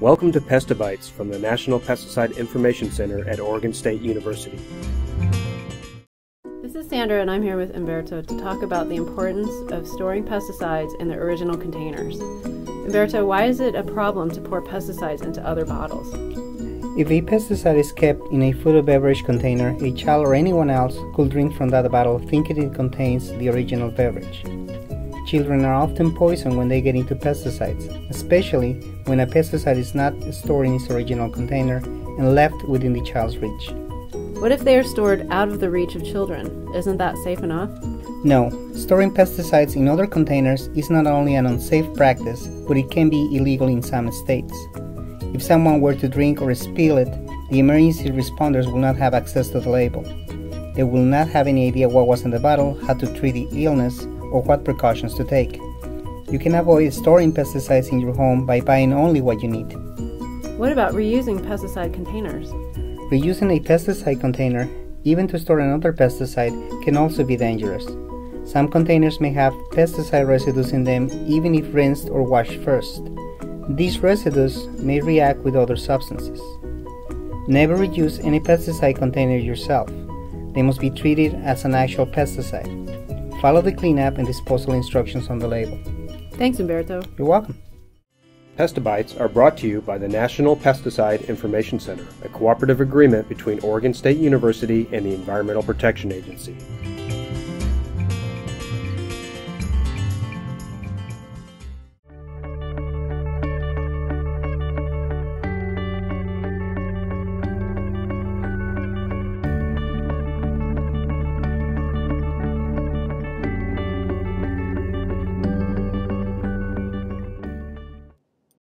Welcome to Pestabytes from the National Pesticide Information Center at Oregon State University. This is Sandra, and I'm here with Umberto to talk about the importance of storing pesticides in the original containers. Umberto, why is it a problem to pour pesticides into other bottles? If a pesticide is kept in a food or beverage container, a child or anyone else could drink from that bottle thinking it contains the original beverage. Children are often poisoned when they get into pesticides, especially when a pesticide is not stored in its original container and left within the child's reach. What if they are stored out of the reach of children? Isn't that safe enough? No, storing pesticides in other containers is not only an unsafe practice, but it can be illegal in some states. If someone were to drink or spill it, the emergency responders will not have access to the label. They will not have any idea what was in the bottle, how to treat the illness, or what precautions to take. You can avoid storing pesticides in your home by buying only what you need. What about reusing pesticide containers? Reusing a pesticide container, even to store another pesticide, can also be dangerous. Some containers may have pesticide residues in them even if rinsed or washed first. These residues may react with other substances. Never reuse any pesticide container yourself. They must be treated as an actual pesticide. Follow the cleanup and disposal instructions on the label. Thanks, Umberto. You're welcome. Pestabytes are brought to you by the National Pesticide Information Center, a cooperative agreement between Oregon State University and the Environmental Protection Agency.